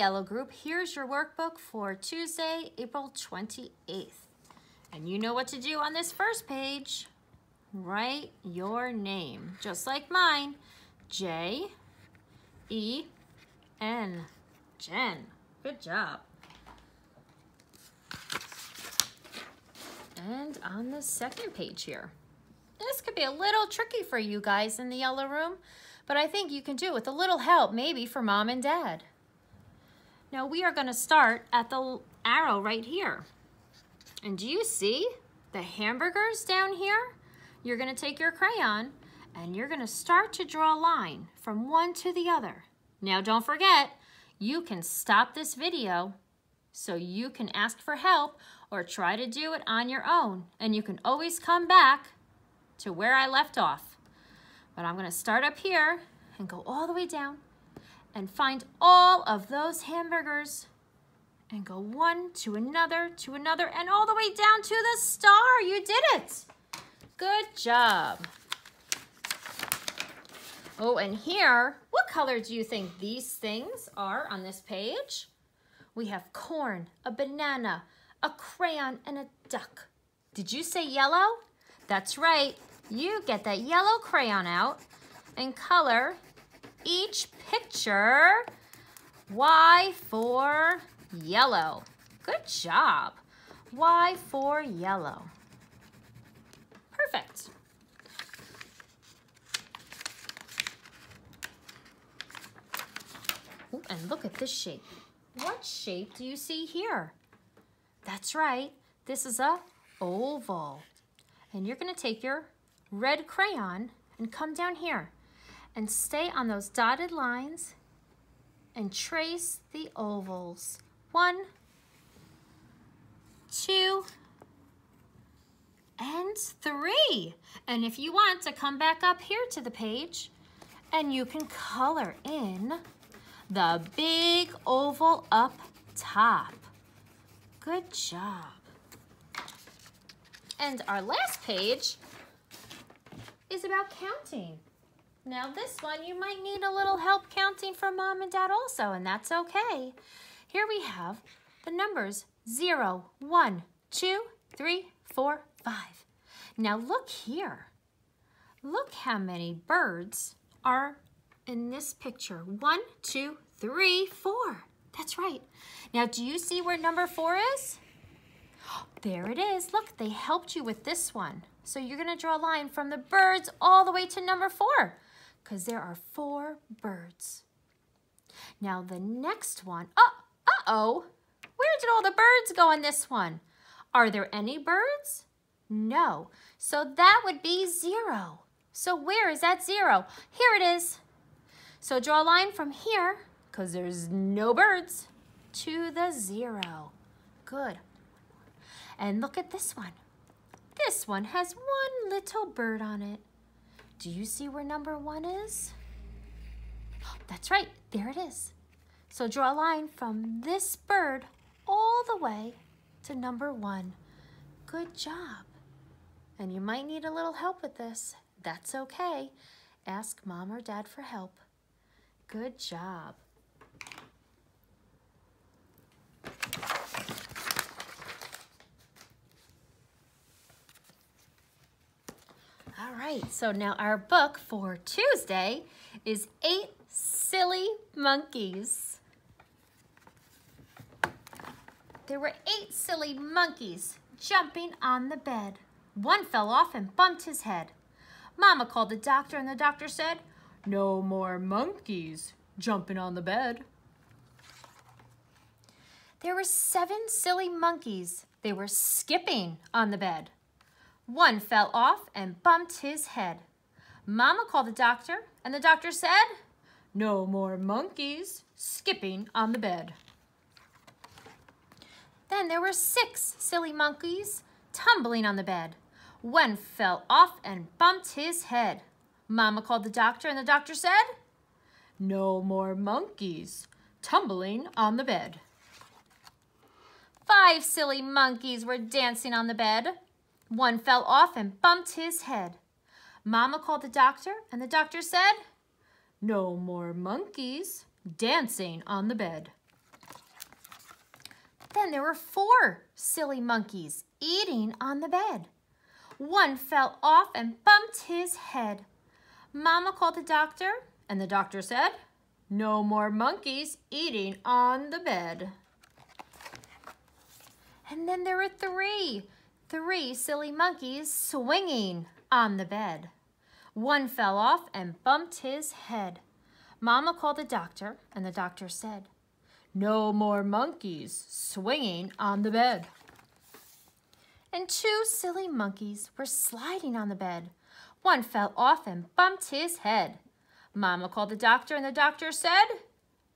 yellow group, here's your workbook for Tuesday, April 28th. And you know what to do on this first page. Write your name, just like mine. J E N. Jen. Good job. And on the second page here. This could be a little tricky for you guys in the yellow room, but I think you can do it with a little help, maybe for mom and dad. Now we are gonna start at the arrow right here. And do you see the hamburgers down here? You're gonna take your crayon and you're gonna start to draw a line from one to the other. Now don't forget, you can stop this video so you can ask for help or try to do it on your own. And you can always come back to where I left off. But I'm gonna start up here and go all the way down and find all of those hamburgers and go one to another to another and all the way down to the star. You did it. Good job. Oh, and here, what color do you think these things are on this page? We have corn, a banana, a crayon, and a duck. Did you say yellow? That's right. You get that yellow crayon out and color each picture Y for yellow. Good job. Y for yellow. Perfect. Ooh, and look at this shape. What shape do you see here? That's right. This is a oval. And you're going to take your red crayon and come down here and stay on those dotted lines and trace the ovals. One, two, and three. And if you want to come back up here to the page and you can color in the big oval up top. Good job. And our last page is about counting. Now this one, you might need a little help counting from mom and dad also, and that's okay. Here we have the numbers 0, 1, 2, 3, 4, 5. Now look here. Look how many birds are in this picture. One, two, three, four. That's right. Now, do you see where number four is? There it is. Look, they helped you with this one. So you're going to draw a line from the birds all the way to number four because there are four birds. Now, the next one, oh, uh-oh, where did all the birds go in this one? Are there any birds? No. So that would be zero. So where is that zero? Here it is. So draw a line from here, because there's no birds, to the zero. Good. And look at this one. This one has one little bird on it. Do you see where number one is? That's right, there it is. So draw a line from this bird all the way to number one. Good job. And you might need a little help with this. That's okay. Ask mom or dad for help. Good job. All right, so now our book for Tuesday is Eight Silly Monkeys. There were eight silly monkeys jumping on the bed. One fell off and bumped his head. Mama called the doctor and the doctor said, no more monkeys jumping on the bed. There were seven silly monkeys. They were skipping on the bed. One fell off and bumped his head. Mama called the doctor, and the doctor said, No more monkeys skipping on the bed. Then there were six silly monkeys tumbling on the bed. One fell off and bumped his head. Mama called the doctor and the doctor said, No more monkeys tumbling on the bed. Five silly monkeys were dancing on the bed. One fell off and bumped his head. Mama called the doctor and the doctor said, No more monkeys dancing on the bed. then there were four silly monkeys eating on the bed. One fell off and bumped his head. Mama called the doctor, and the doctor said, no more monkeys eating on the bed. And then there were three, three silly monkeys swinging on the bed. One fell off and bumped his head. Mama called the doctor, and the doctor said, no more monkeys swinging on the bed. And two silly monkeys were sliding on the bed. One fell off and bumped his head. Mama called the doctor and the doctor said,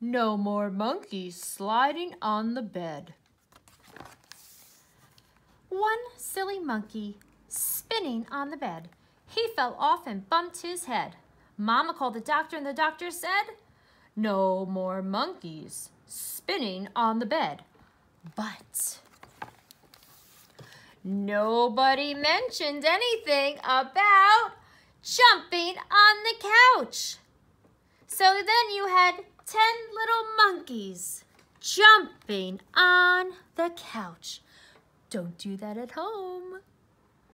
no more monkeys sliding on the bed. One silly monkey spinning on the bed. He fell off and bumped his head. Mama called the doctor and the doctor said, no more monkeys spinning on the bed. But nobody mentioned anything about jumping on the couch. So then you had 10 little monkeys jumping on the couch. Don't do that at home.